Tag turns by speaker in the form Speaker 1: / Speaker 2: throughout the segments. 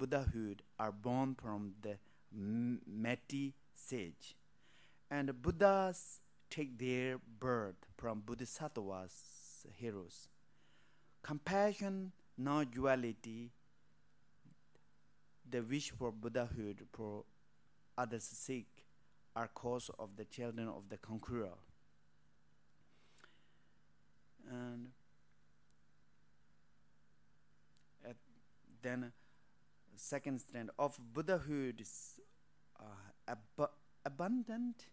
Speaker 1: Buddhahood are born from the Mighty Sage. And Buddhas take their birth from Bodhisattva's heroes. Compassion, non duality, the wish for Buddhahood for others' sake are cause of the children of the conqueror. And then second strand of Buddhahood is uh, ab- abundant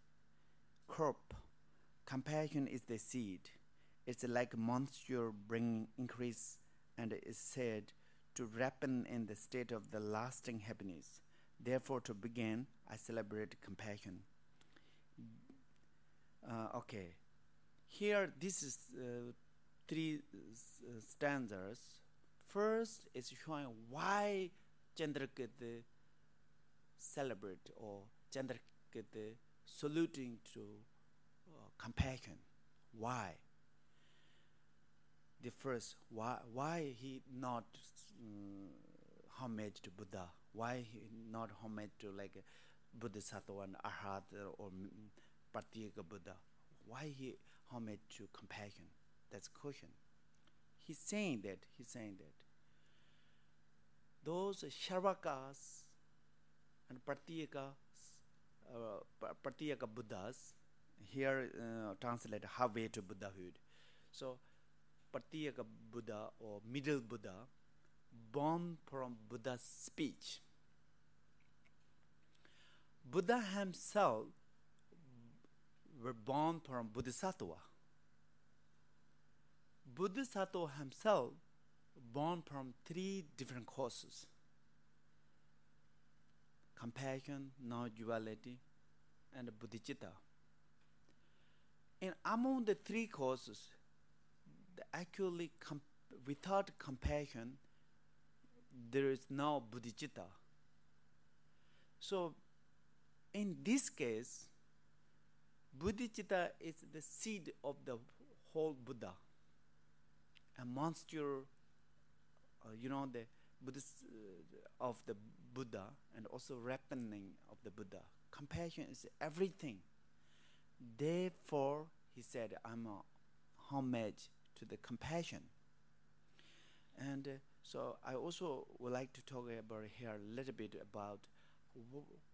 Speaker 1: crop. Compassion is the seed. It's like moisture bringing increase and is said to ripen in the state of the lasting happiness. Therefore, to begin, I celebrate compassion. Uh, okay, here this is uh, three uh, stanzas. First is showing why gender kid celebrate or gender kid saluting to uh, compassion. Why? The first why why he not um, homage to buddha? Why he not homage to like buddha sattva and arhat or mm, pratyeka buddha? Why he homage to compassion? That's question. He's saying that he's saying that. Those Shravakas and Pratyeka, uh, Pratyeka Buddhas, here uh, translate halfway to Buddhahood. So, Pratyeka Buddha or middle Buddha, born from Buddha's speech. Buddha himself were born from Bodhisattva. Bodhisattva himself born from three different causes compassion, non duality, and bodhicitta. And among the three causes, actually com- without compassion, there is no bodhicitta. So, in this case, bodhicitta is the seed of the whole Buddha, a monster uh, you know, the Buddhist uh, of the Buddha and also ripening of the Buddha. Compassion is everything. Therefore, he said, I'm a homage to the compassion. And uh, so I also would like to talk about here a little bit about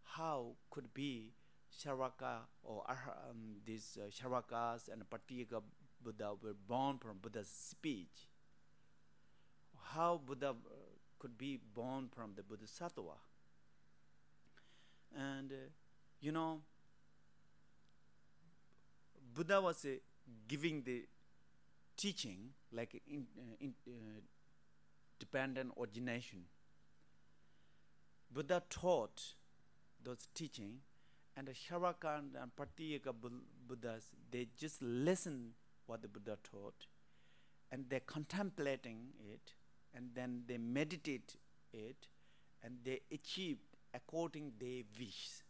Speaker 1: how could be Shravaka or um, these uh, Shravakas and Pratyeka Buddha were born from Buddha's speech how Buddha uh, could be born from the Bodhisattva. And uh, you know, Buddha was uh, giving the teaching like in, uh, in uh, dependent origination. Buddha taught those teaching, and the Shravaka and Pratyeka Buddhas they just listen what the Buddha taught, and they're contemplating it, and then they meditate it and they achieve according their wish.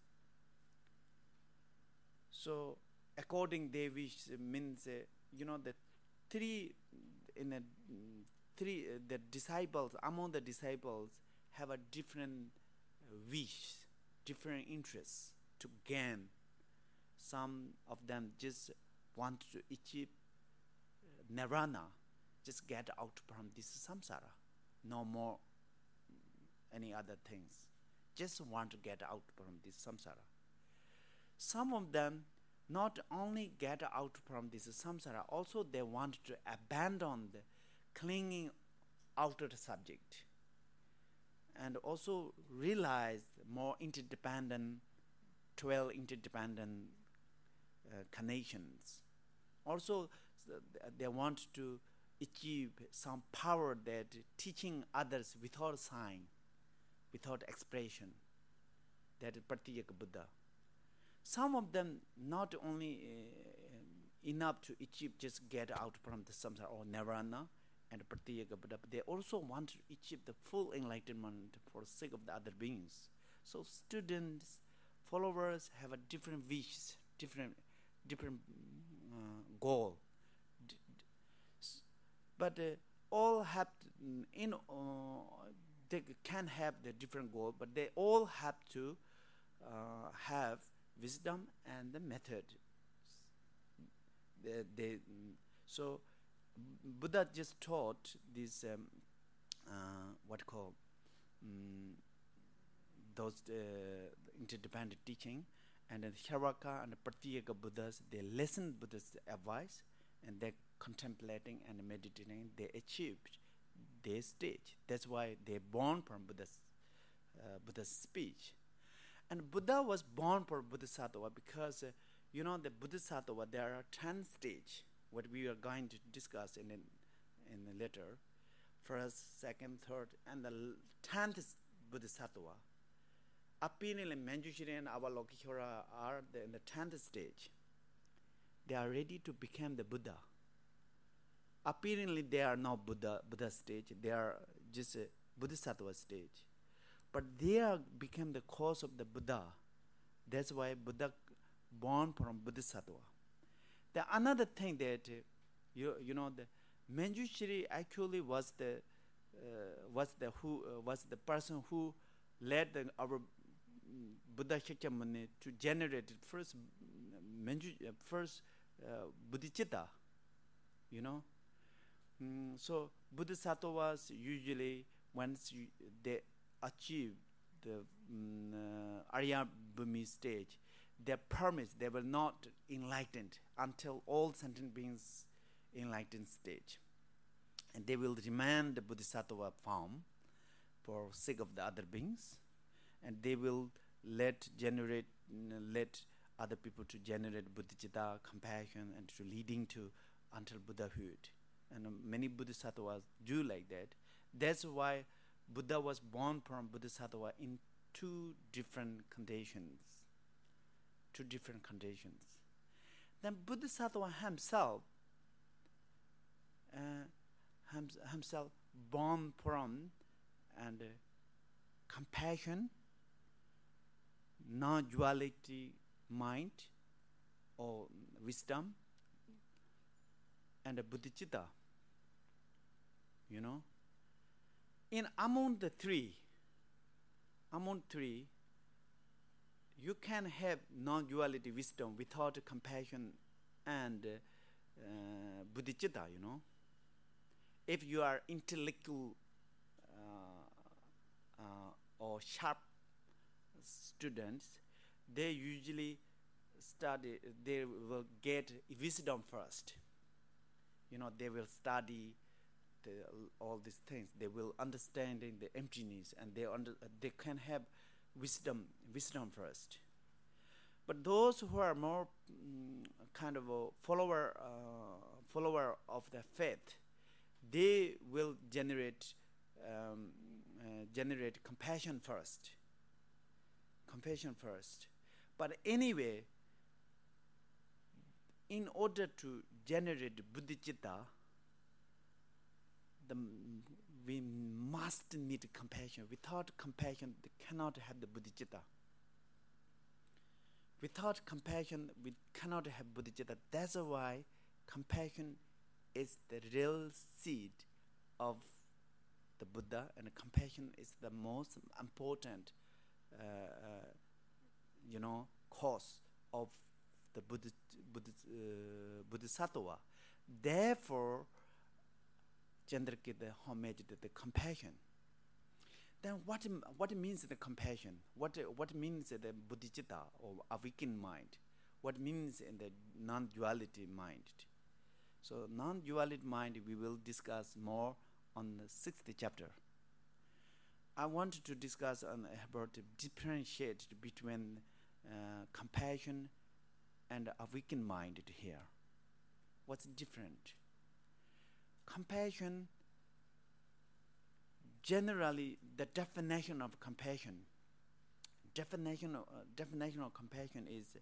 Speaker 1: So according their wish means uh, you know the three in a three uh, the disciples among the disciples have a different wish different interests to gain. Some of them just want to achieve nirvana just get out from this samsara. No more any other things. Just want to get out from this samsara. Some of them not only get out from this samsara, also they want to abandon the clinging outer subject and also realize more interdependent, 12 interdependent uh, connections. Also, they want to achieve some power that teaching others without sign without expression. That is pratyak buddha. Some of them not only uh, enough to achieve just get out from the samsara or nirvana and pratyak buddha but they also want to achieve the full enlightenment for the sake of the other beings. So students followers have a different wishes different different uh, goal. But uh, all have in uh, they can have the different goal, but they all have to uh, have wisdom and the method. They, they, so Buddha just taught this um, uh, what call um, those uh, interdependent teaching, and then Shravaka and the Pratyeka Buddhas they listen Buddha's advice and they contemplating and meditating. They achieved their stage. That's why they're born from Buddha's uh, Buddha's speech. And Buddha was born for Bodhisattva because uh, you know the Bodhisattva there are ten stage. What we are going to discuss in in the later, first, second, third, and the l- tenth Bodhisattva. Apparently, Manjushri and Avalokiteshvara are the, in the tenth stage. They are ready to become the Buddha. Apparently, they are not Buddha Buddha stage. They are just a Bodhisattva stage but they are became the cause of the Buddha. That's why Buddha born from Bodhisattva. The another thing that uh, you you know the Manjushri actually was the uh, was the who uh, was the person who led the, our mm, Buddha Shakyamuni to generate first mm, Manju, uh, first uh, Bodhicitta, you know. Mm, so bodhisattvas usually once you, they achieve the mm, uh, Arya Bhumi stage, they promise they will not enlightened until all sentient beings enlightened stage. And they will remain the bodhisattva form for sake of the other beings. And they will let generate, mm, let other people to generate bodhicitta, compassion, and to leading to until Buddhahood. And many bodhisattvas do like that. That's why Buddha was born from Bodhisattva in two different conditions. Two different conditions. Then Bodhisattva himself, uh, himself born from and uh, compassion, non-duality mind or wisdom, and a bodhicitta. You know, in among the three, among three, you can have non-duality wisdom without compassion and uh, you know. If you are intellectual uh, uh, or sharp students, they usually study, they will get wisdom first. You know, they will study the, all these things. They will understanding the emptiness, and they under, they can have wisdom wisdom first. But those who are more mm, kind of a follower uh, follower of the faith, they will generate um, uh, generate compassion first. Compassion first. But anyway, in order to generate bodhicitta, the, we must need compassion. Without compassion, they cannot have the bodhicitta. Without compassion, we cannot have bodhicitta. That's why compassion is the real seed of the Buddha, and compassion is the most important, uh, uh, you know, cause of the Buddha, Buddha, uh. Therefore, Chandrakirti the homage the, the compassion. Then what what means the compassion? What what means the bodhicitta or awakened mind? What means in the non-duality mind? So non-duality mind we will discuss more on the sixth chapter. I want to discuss on about differentiate between uh, compassion and awakened mind here. What's different? Compassion generally the definition of compassion definition of, uh, definition of compassion is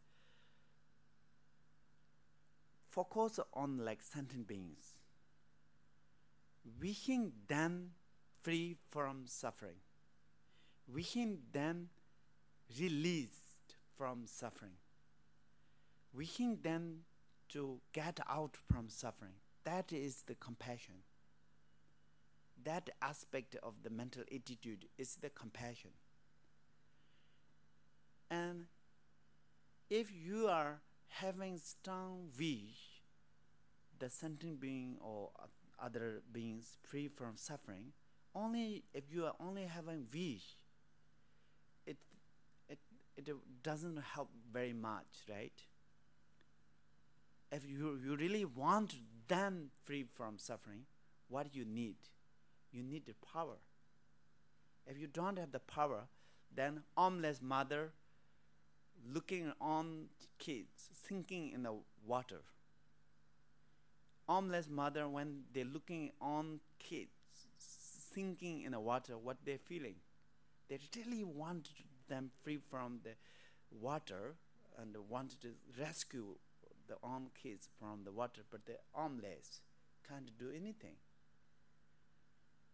Speaker 1: focus on like sentient beings wishing them free from suffering wishing them released from suffering wishing them to get out from suffering that is the compassion. that aspect of the mental attitude is the compassion. And if you are having strong wish, the sentient being or other beings free from suffering, only if you are only having wish, it it it doesn't help very much, right? If you you really want them free from suffering, what you need? You need the power. If you don't have the power, then armless mother looking on kids sinking in the water. Armless mother when they're looking on kids sinking in the water, what they're feeling. They really want them free from the water and want to rescue the armed kids from the water, but they're armless, can't do anything.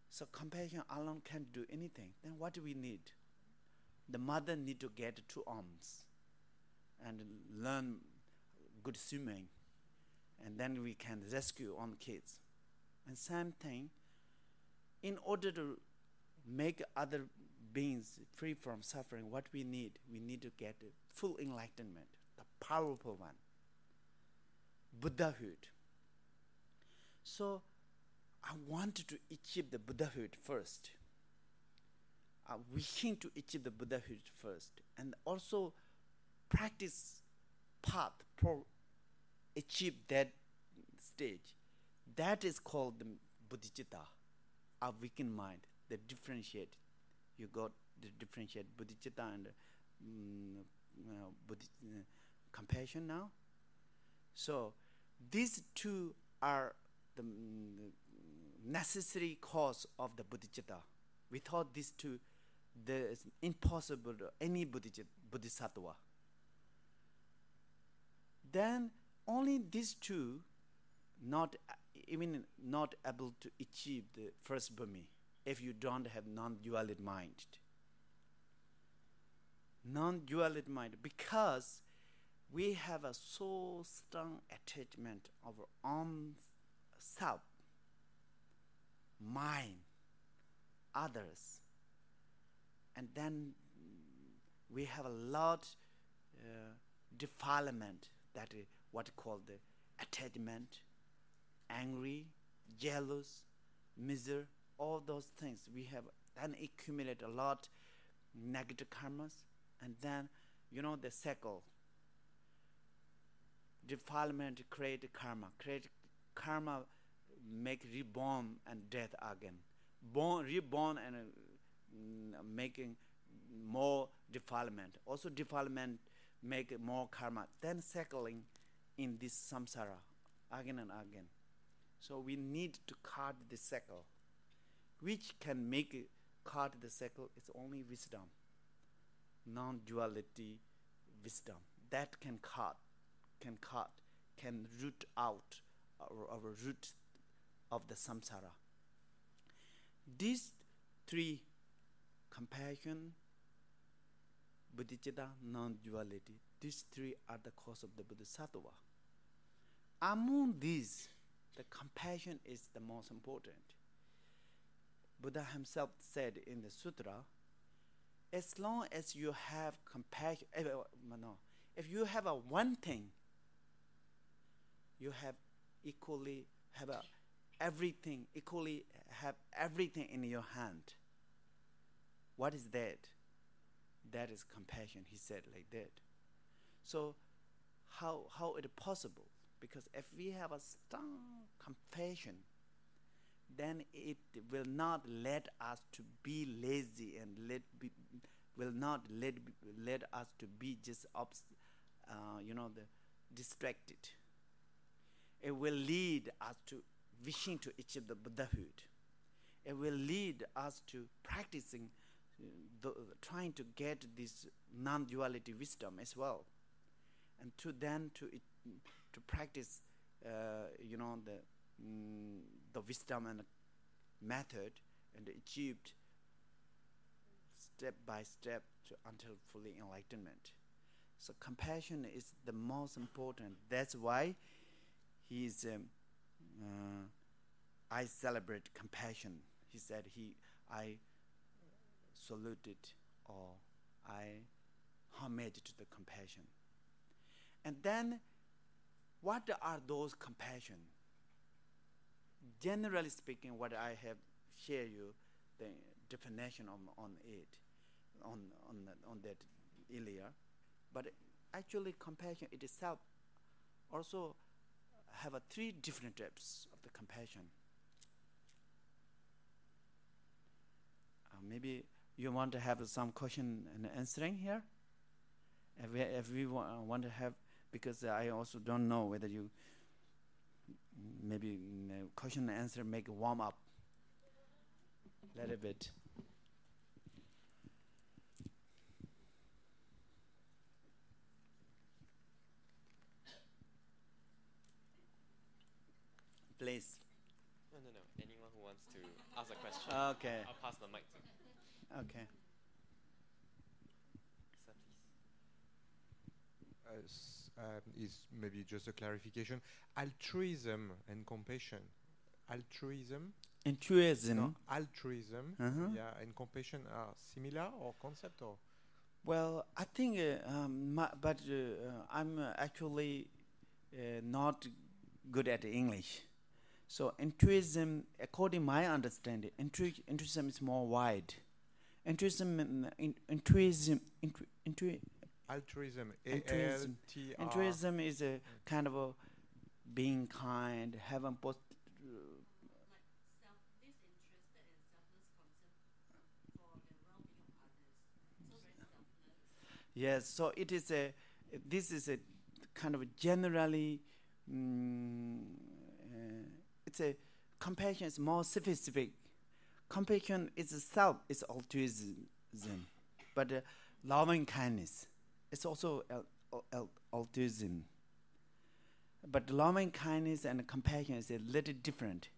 Speaker 1: So compassion alone can't do anything. Then what do we need? The mother need to get two arms and learn good swimming, and then we can rescue on kids. And same thing, in order to make other beings free from suffering, what we need, we need to get full enlightenment, the powerful one, Buddhahood. So I wanted to achieve the Buddhahood first. Uh, wishing to achieve the Buddhahood first, and also practice path for achieve that stage. That is called the bodhicitta, awakened mind. The differentiate, you got the differentiate bodhicitta and um, uh, bodhi, uh, compassion now. So these two are the necessary cause of the bodhicitta. Without these two, there is impossible any bodhisattva then only these two not even not able to achieve the first bhumi if you don't have non-duality mind non-duality mind because we have a so strong attachment of our own self mind others and then we have a lot uh, defilement that is what called the attachment, angry, jealous, misery, all those things. We have then accumulate a lot negative karmas, and then you know the cycle. Defilement create karma, create karma, make reborn and death again, born, reborn and uh, making more defilement. Also defilement make more karma, then cycling in this samsara again and again. So we need to cut the cycle. Which can make cut the cycle is only wisdom, non-duality wisdom. That can cut, can cut can root out our, our root of the samsara. These three compassion bodhicitta non-duality these three are the cause of the bodhisattva. Among these the compassion is the most important. Buddha himself said in the sutra as long as you have compassion eh, eh no if you have a one thing you have equally have a, everything equally have everything in your hand. What is that? That is compassion, he said like that. So how how it possible? Because if we have a strong compassion, then it will not let us to be lazy and let be, will not let let us to be just obs, uh, you know the distracted. It will lead us to wishing to achieve the Buddhahood. It will lead us to practicing the, trying to get this non-duality wisdom as well, and to then to to practice, uh, you know, the mm, the wisdom and method and achieved step by step to, until fully enlightenment. So compassion is the most important. That's why he is. Um, uh, I celebrate compassion he said he I saluted or I homage to the compassion. And then, what are those compassion? Generally speaking, what I have shared you the definition on, on it, on on on that earlier, but actually compassion itself also have a three different types of the compassion. Uh, maybe you want to have some question and answering here. If we, if we uh, want to have, because I also don't know whether you maybe mm, question and answer make warm up a little bit. Please.
Speaker 2: No, no, no. Anyone who wants to ask a question,
Speaker 1: Okay.
Speaker 2: I'll pass the mic to.
Speaker 1: Okay.
Speaker 2: Sir, please.
Speaker 3: uh, um, is maybe just a clarification. Altruism and compassion. Altruism,
Speaker 1: Altruism.
Speaker 3: no, altruism,
Speaker 1: Uh-huh.
Speaker 3: yeah, and compassion are similar or concept or
Speaker 1: Well, I think, uh, um, my, but uh, uh, I'm uh, actually uh, not good at English. So altruism, according my understanding, altru- altruism is more wide. Altruism, mm, in, altruism, altru- altru-
Speaker 3: altruism.
Speaker 1: Altruism. Altruism is a kind of a being kind, having post. Yes, so it is a. This is a kind of generally. Mm, it's a compassion is more specific. Compassion itself is altruism, but uh, loving kindness is also al- al- al- altruism. But loving kindness and compassion is a little different.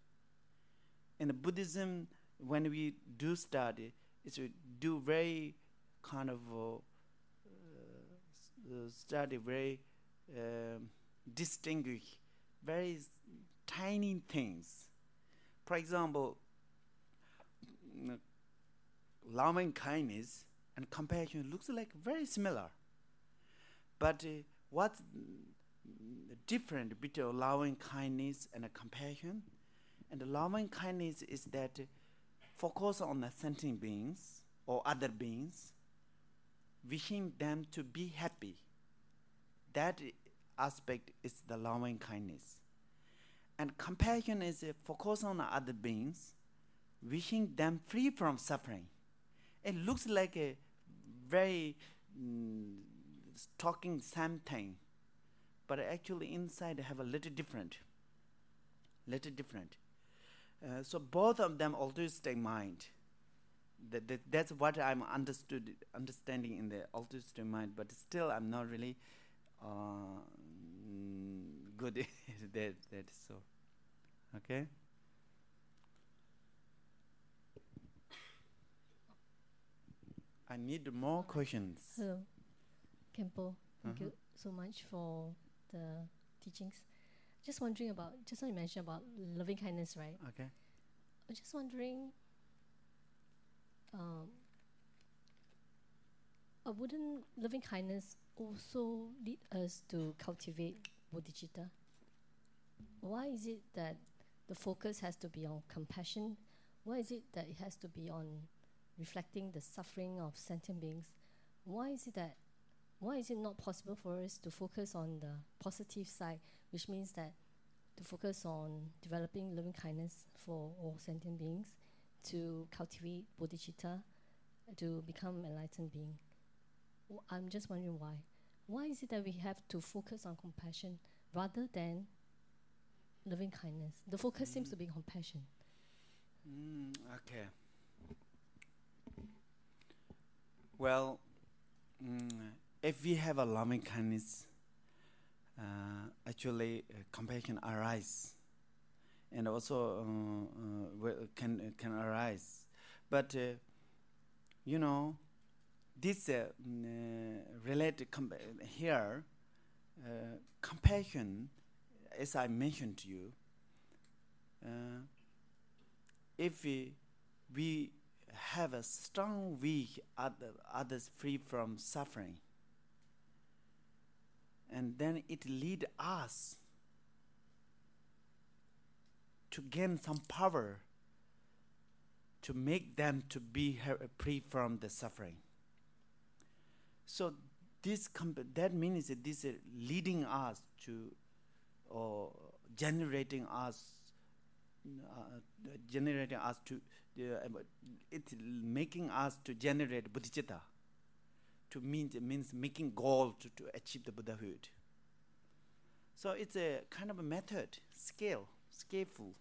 Speaker 1: In Buddhism, when we do study, it's we do very kind of uh, uh, study very um, distinguish very tiny things. For example, mm, loving kindness and compassion looks like very similar. But uh, what's different between loving kindness and compassion? And the loving kindness is that focus on the sentient beings or other beings wishing them to be happy. That aspect is the loving kindness. And compassion is a focus on other beings, wishing them free from suffering. It looks like a very mm, talking same thing, but actually inside they have a little different. Little different. Uh, so both of them altruistic mind that, that that's what I'm understood understanding in the altruistic mind, but still I'm not really uh, good at that. That so okay. I need more questions.
Speaker 4: Hello, Khenpo. Thank
Speaker 1: Uh-huh.
Speaker 4: you so much for the teachings. Just wondering about, just now you mentioned about loving kindness, right?
Speaker 1: Okay.
Speaker 4: I'm just wondering, um, uh, wouldn't loving kindness also lead us to cultivate bodhicitta? Why is it that the focus has to be on compassion? Why is it that it has to be on reflecting the suffering of sentient beings? Why is it that why is it not possible for us to focus on the positive side, which means that to focus on developing loving kindness for all sentient beings, to cultivate bodhicitta, to become enlightened being. I'm just wondering why. Why is it that we have to focus on compassion rather than loving kindness? The focus seems to be compassion.
Speaker 1: Mm, okay. Well, mm, if we have a loving kindness, uh, actually uh, compassion arises, and also uh, uh, can can arise, but uh, you know, this uh, mm, uh, related com- here, uh, compassion, as I mentioned to you. Uh, if we we have a strong wish other, others free from suffering. And then it lead us to gain some power to make them to be free from the suffering. so this comp that means that this is leading us to or uh, generating us uh, generating us to uh, it making us to generate bodhicitta. To mean means making goal to, to achieve the buddhahood. So it's a kind of a method scale scaleful.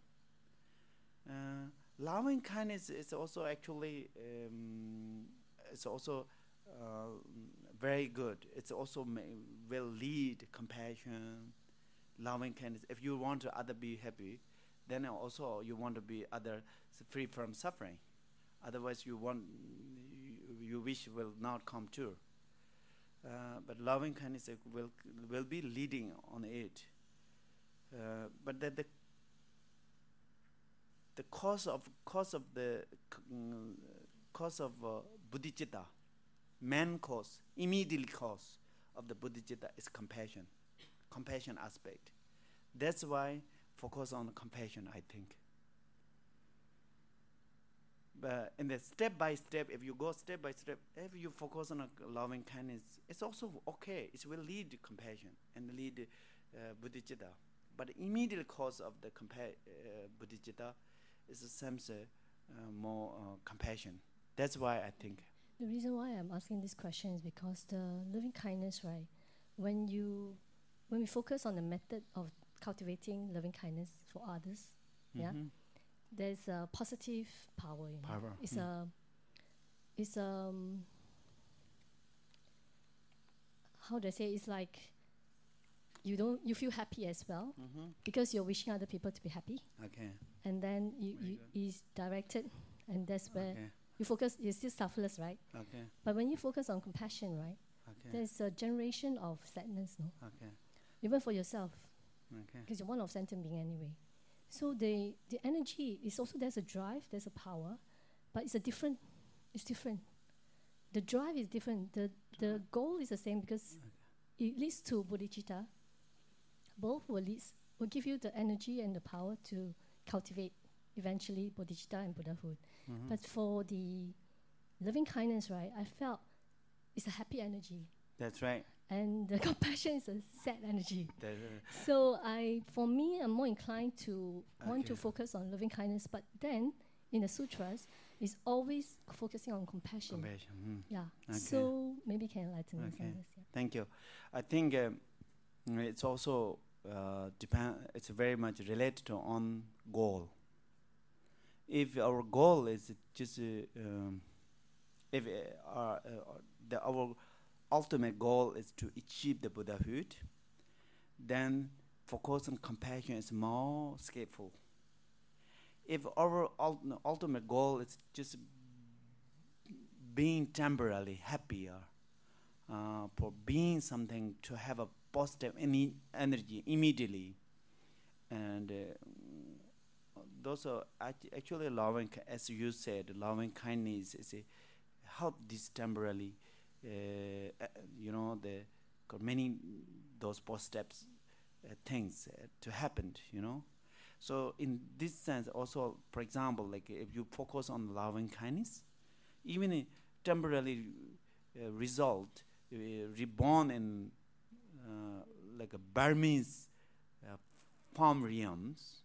Speaker 1: Uh, loving kindness is also actually um, it's also uh, very good. It's also will lead compassion loving kindness. If you want to other be happy then also you want to be other free from suffering. Otherwise you want you, wish will not come true. Uh, but loving kindness will will be leading on it. Uh, but that the the cause of cause of the mm, cause of uh, main cause immediate cause of the bodhicitta is compassion compassion aspect. That's why focus on compassion i think. But in the step by step if you go step by step if you focus on a loving kindness it's also okay. It will lead to compassion and lead uh, bodhicitta. But immediate cause of the compa- uh, bodhicitta is the same uh, more uh, compassion. That's why i think
Speaker 4: The reason why I'm asking this question is because the loving kindness, right? When you, when we focus on the method of cultivating loving kindness for others, yeah,
Speaker 1: Mhm.
Speaker 4: there's a positive power. In
Speaker 1: Power,
Speaker 4: It. It's
Speaker 1: mm.
Speaker 4: a, it's um. How do I say? It's like, you don't you feel happy as well
Speaker 1: Mhm.
Speaker 4: because you're wishing other people to be happy,
Speaker 1: okay
Speaker 4: and then you, you is directed, and that's where
Speaker 1: okay
Speaker 4: you focus. You're still selfless, right?
Speaker 1: okay
Speaker 4: But when you focus on compassion, right?
Speaker 1: okay
Speaker 4: There's a generation of sadness, no?
Speaker 1: okay
Speaker 4: Even for yourself,
Speaker 1: okay
Speaker 4: because you're one of sentient being anyway. So the the energy is also there's a drive, there's a power, but it's a different. It's different. The drive is different. The the goal is the same because it leads to bodhicitta. Both will leads will give you the energy and the power to cultivate eventually bodhicitta and Buddhahood.
Speaker 1: Mhm.
Speaker 4: But for the loving kindness, right? I felt it's a happy energy.
Speaker 1: that's right
Speaker 4: and the compassion is a sad energy.
Speaker 1: Uh,
Speaker 4: So I, for me, I'm more inclined to want to focus on loving kindness, but then in the sutras, it's always focusing on compassion.
Speaker 1: compassion mm.
Speaker 4: Yeah.
Speaker 1: Okay.
Speaker 4: So maybe you can enlighten us
Speaker 1: Okay.
Speaker 4: on this. Yeah.
Speaker 1: Thank you. I think um, it's also uh, depend. It's very much related to on goal. If our goal is just uh, um, if uh, our, uh, the, our ultimate goal is to achieve the Buddhahood, then focus on compassion is more skillful. If our ul- ultimate goal is just being temporarily happier, uh, for being something to have a positive energy immediately and uh, those are actually loving as you said loving kindness is a help this temporarily uh, uh, you know the many those positive uh, things uh, to happen you know so in this sense also for example like if you focus on loving kindness even temporarily uh, result uh, reborn in like a Burmese uh, form realms.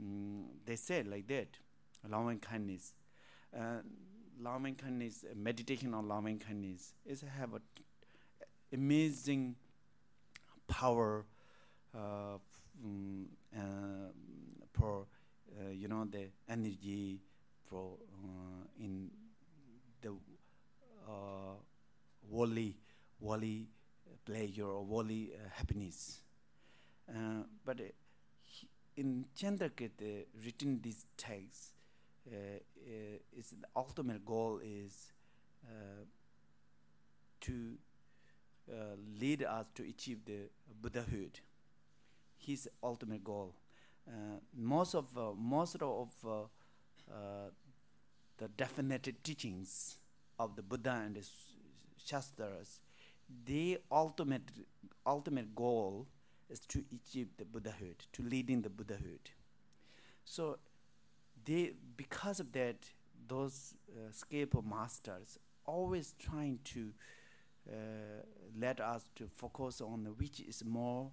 Speaker 1: Mm, they said like that, loving kindness. Uh, loving kindness, uh, meditation on loving kindness is have a amazing power uh, mm, uh, for uh, you know the energy for uh, in the uh, worldly pleasure or worldly uh, happiness. But in Chandrakirti, uh, written these texts, uh, uh, is the ultimate goal is uh, to lead us to achieve the Buddhahood. His ultimate goal. Most of most of the definite teachings of the Buddha and the Shastras, the ultimate ultimate goal to achieve the Buddhahood, to lead in the Buddhahood. So they because of that, those uh, skillful masters always trying to uh, let us to focus on which is more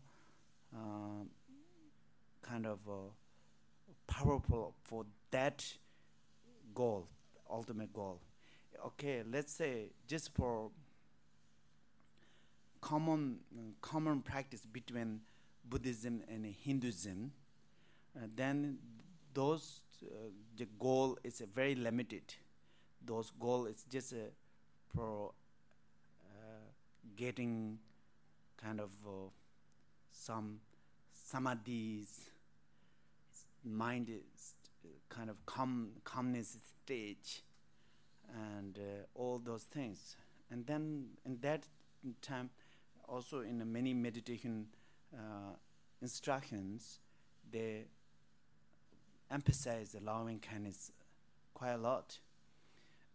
Speaker 1: um, kind of uh, powerful for that goal, ultimate goal. Okay, let's say just for common uh, common practice between Buddhism and Hinduism, uh, then those uh, the goal is very limited. Those goal is just uh, for uh, getting kind of uh, some samadhis, mind is uh, kind of calm, calmness stage, and all those things. And then in that time, also in many meditation uh, instructions, they emphasize the loving kindness quite a lot.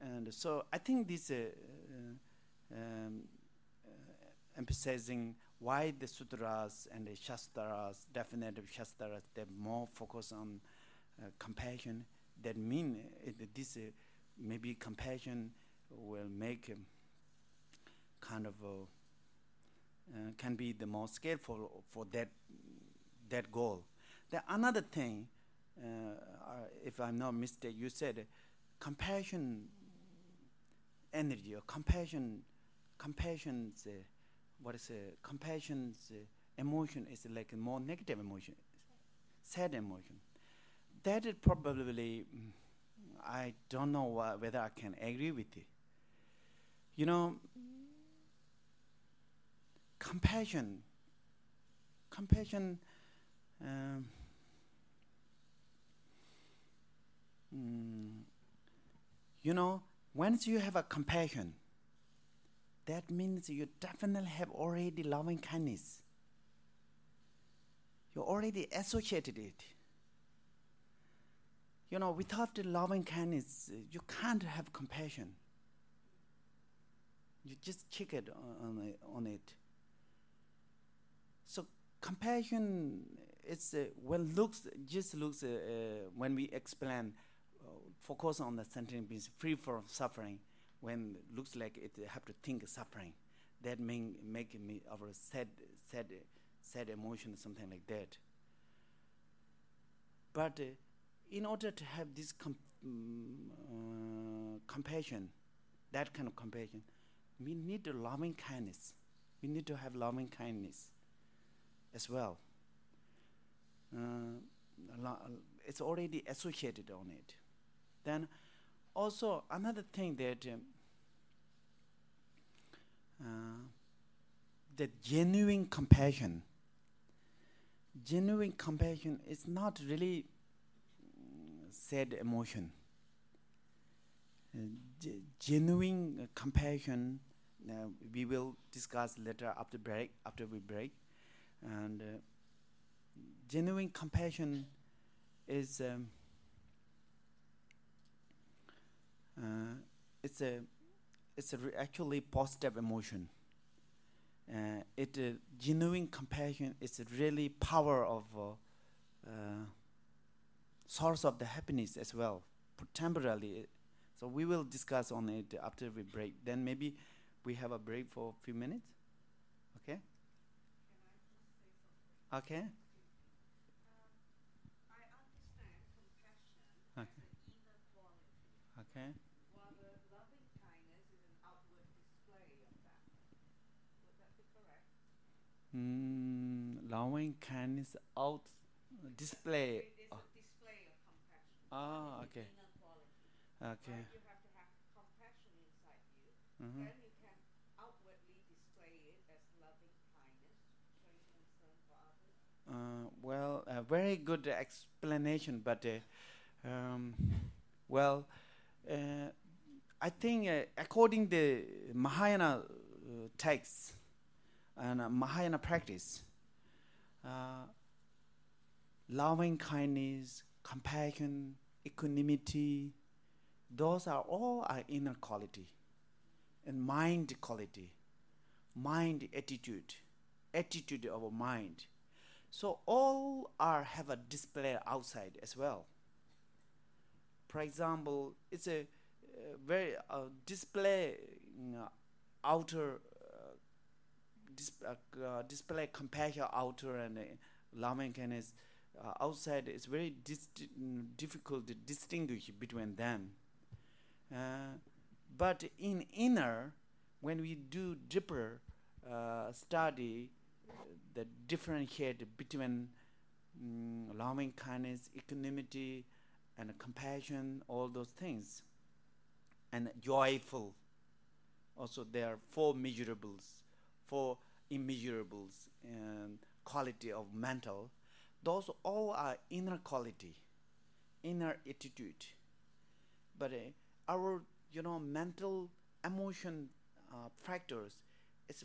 Speaker 1: And so I think this uh, uh, um, uh, emphasizing why the sutras and the shastras, definitive shastras, they're more focus on uh, compassion. That mean uh, this maybe compassion will make um, kind of a, uh, can be the most skillful for that that goal. The another thing, uh, if I'm not mistaken, you said compassion energy or compassion, compassion's uh, what is uh, compassion's uh, emotion is like a more negative emotion, sad emotion. That is probably mm, I don't know whether I can agree with it. You know, compassion, compassion. Um, mm, you know, once you have a compassion, that means you definitely have already loving kindness. You already associated it. You know, without the loving kindness, you can't have compassion. You just check it on, on, it- on it. Compassion, it's uh, well looks just looks uh, uh, when we explain, uh, focus on the sentence means free from suffering. When looks like it have to think suffering, that mean make me of a sad, sad, sad emotion, something like that. But uh, in order to have this com- uh, compassion, that kind of compassion, we need loving kindness. We need to have loving kindness as well. Uh, it's already associated on it. Then also another thing that um, uh, the genuine compassion. Genuine compassion is not really mm, sad emotion. Uh, ge- genuine compassion uh, we will discuss later after break after we break and uh, genuine compassion is um, uh, it's a it's a actually positive emotion. Uh, it uh, genuine compassion is really power of uh, uh, source of the happiness as well temporarily. So we will discuss on it after we break. Then maybe we have a break for a few minutes okay okay Okay. Okay.
Speaker 5: While the loving kindness is an outward display of that. Would that be correct?
Speaker 1: Mm, loving kindness out display.
Speaker 5: It is
Speaker 1: Oh,
Speaker 5: a display of compassion.
Speaker 1: Ah, okay.
Speaker 5: Inner quality.
Speaker 1: okay.
Speaker 5: Right? You have to have compassion inside you.
Speaker 1: Mhm.
Speaker 5: Then you can outwardly display it as loving kindness, showing concern for others.
Speaker 1: Uh, well, a very good explanation, but uh, um, well, uh, I think uh, according the Mahayana uh, texts and uh, Mahayana practice, loving kindness, compassion, equanimity, those are all our inner quality and mind quality mind attitude attitude of mind so all are have a display outside as well. For example it's a uh, very uh, display outer uh, dis- uh, uh, display compare outer and uh, loving kindness uh, outside It's very mm, difficult to distinguish between them. But in inner when we do deeper study the differentiate between mm, loving kindness equanimity and compassion all those things and joyful. Also there are four measurables four immeasurables and quality of mental. Those all are inner quality inner attitude. But uh, our you know mental emotion uh, factors it's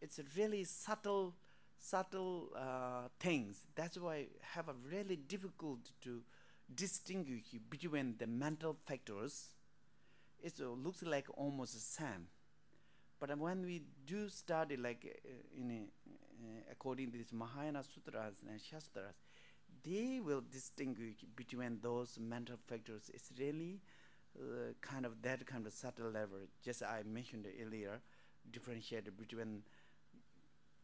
Speaker 1: it's really subtle subtle uh, things. That's why I have a really difficult to distinguish between the mental factors. It looks like almost the same. But when we do study like uh, in uh, according to these mahayana sutras and shastras they will distinguish between those mental factors. It's really uh, kind of that kind of subtle level just i mentioned earlier differentiate between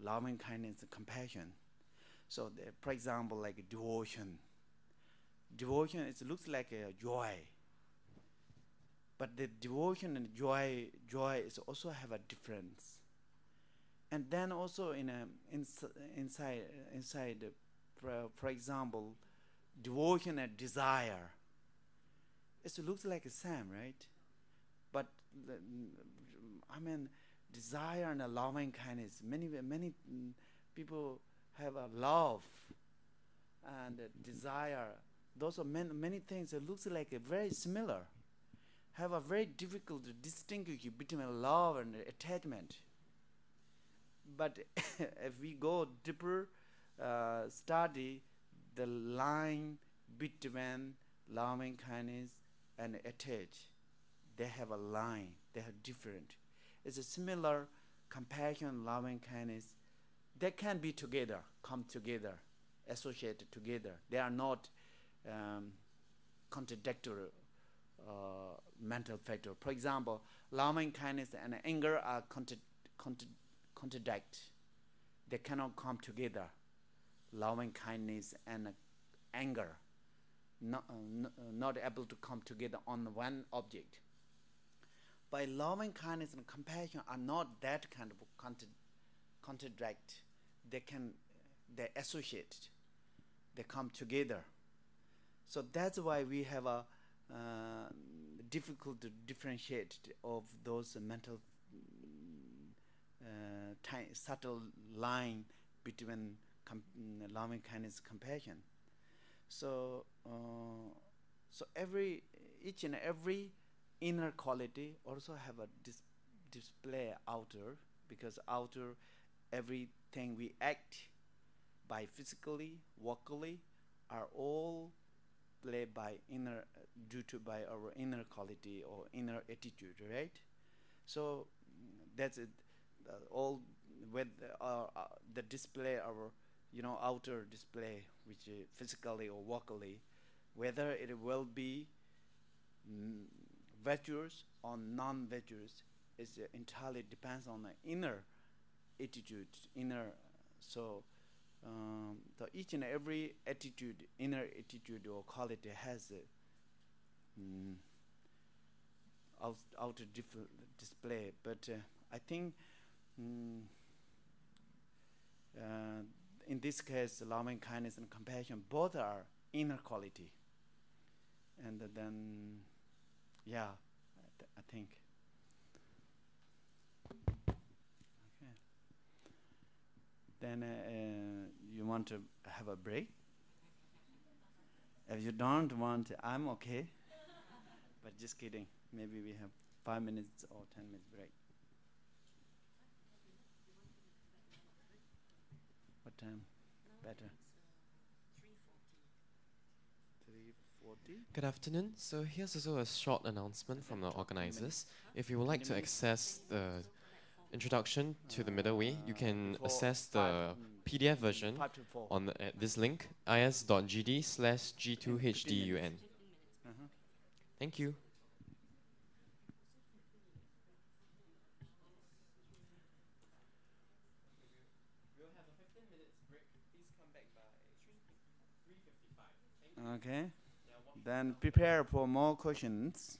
Speaker 1: loving kindness and compassion. So the, for example like devotion. Devotion it looks like a joy. But the devotion and joy joy is also have a difference. And then also in a ins- inside inside for, for example devotion and desire. It looks like the same right? But i mean desire and a loving kindness. Many many people have a love and a desire. Those are many, many things that looks like a very similar have a very difficult to distinguish between love and attachment. But if we go deeper uh, study the line between loving kindness and attach they have a line they are different it's a similar compassion loving kindness they can be together come together associated together. They are not um, contradictory uh, mental factor. For example loving kindness and anger are contra- contra- contradict. They cannot come together. Loving kindness and anger not, uh, not able to come together on one object by loving kindness and compassion are not that kind of contra- contradict. They can they associate they come together. So that's why we have a uh, difficult to differentiate of those mental uh, subtle line between loving kindness compassion. So uh, so every each and every inner quality also have a dis- display outer because outer everything we act by physically vocally are all played by inner due to by our inner quality or inner attitude right? So that's it. Uh, all with uh, uh, the display our you know outer display which physically or vocally whether it will be mm, virtuous or non-virtuous is uh, entirely depends on the inner attitude inner so um, so each and every attitude inner attitude or quality has a mm, out, outer display. But uh, i think mm, uh, in this case loving kindness and compassion both are inner quality. And then yeah i, th- I think. Okay. Then uh, uh, you want to have a break? If you don't want i'm okay. But just kidding. Maybe we have five minutes or ten minutes break. What time? Better
Speaker 2: Good afternoon. So here's also a short announcement from the organizers. If you would like to access the introduction to the middle way, you can access the PDF version
Speaker 1: Five to four.
Speaker 2: on the, at this link is.gd slash g2hdun.
Speaker 1: Uh-huh.
Speaker 2: Thank you.
Speaker 1: Okay. Then prepare for more questions.